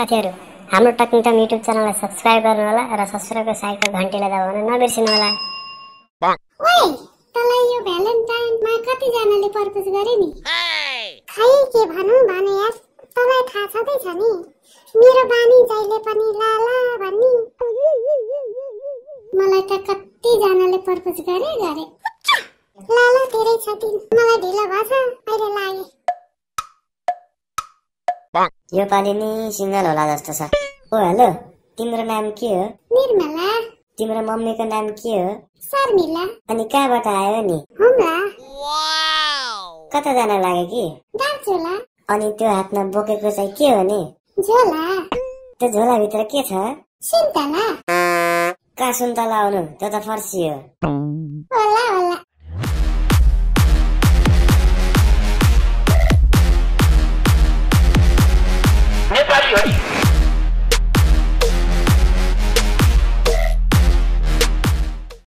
साथीहरू हाम्रो Talking Tom YouTube च्यानललाई सब्सक्राइब गर्नु होला र सब्सक्राइबको साइडको घन्टीलाई दबाउन नबिर्सिनु होला। तँलाई यो भ्यालेन्टाइनमा कतिजनाले प्रपोज गरे नि? खै के भनौँ भने यार तँलाई थाहा छँदैछ नि? मेरो बानी जहिले पनि लाला भन्ने। मलाई त कतिजनाले प्रपोज गरे गरे। लाला धेरै छ मलाई ढिलो भएछ अहिले लागे यो पालि नि सिङ्गल होला जस्तो छ। ओ हेलो तिम्रो नाम के हो? निर्मला। तिम्रो मम्मीको नाम के हो? शर्मिला। अनि कहाँबाट आयो नि? हुम्ला। कताजना लाग्यो कि? अनि त्यो हातमा बोकेको चाहिँ के हो नि? झोला। त्यो झोलाभित्र के छ? सुन्तला। कहाँ सुन्तला आउनु? त्यो त फर्सी हो